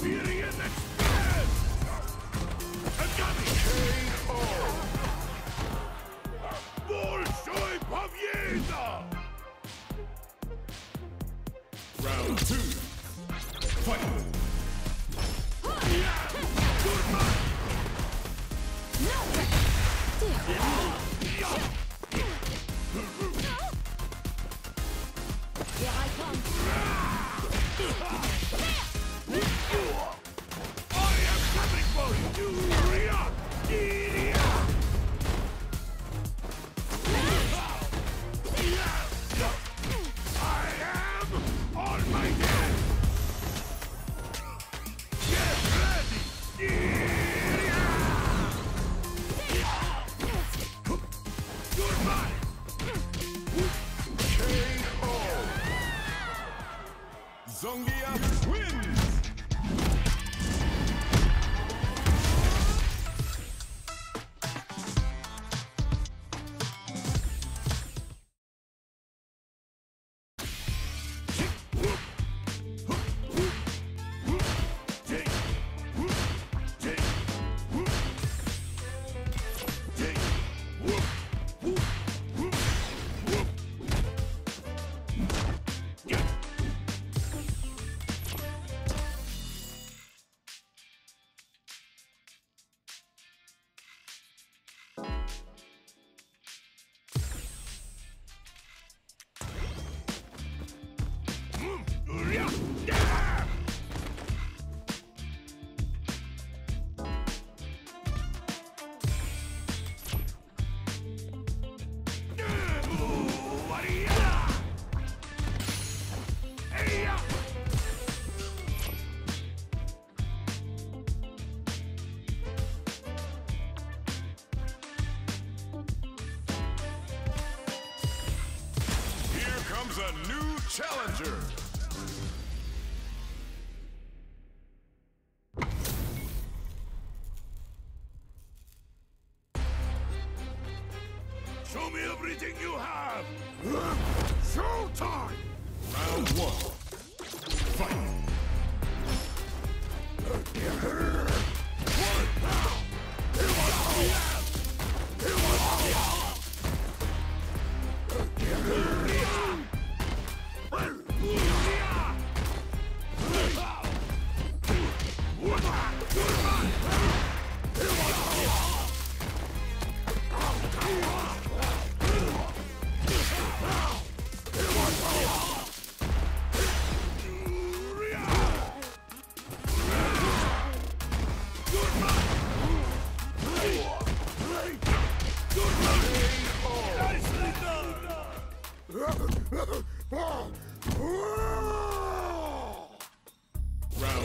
Siberian Express! Agami KO! Bolshoi Pobjeda! Round two. Fight! Here I come. You! A new challenger.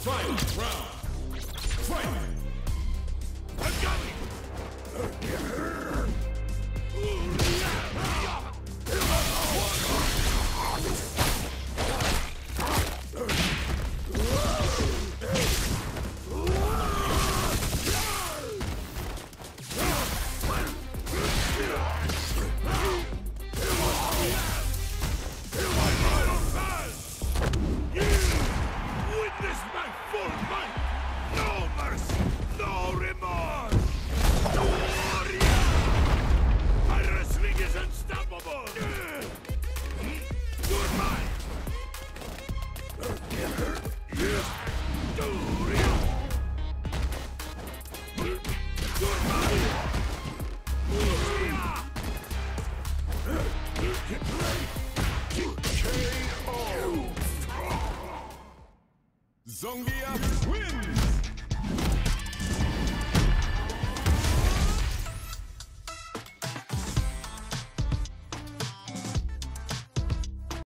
Fight round! Fight! Zangief wins!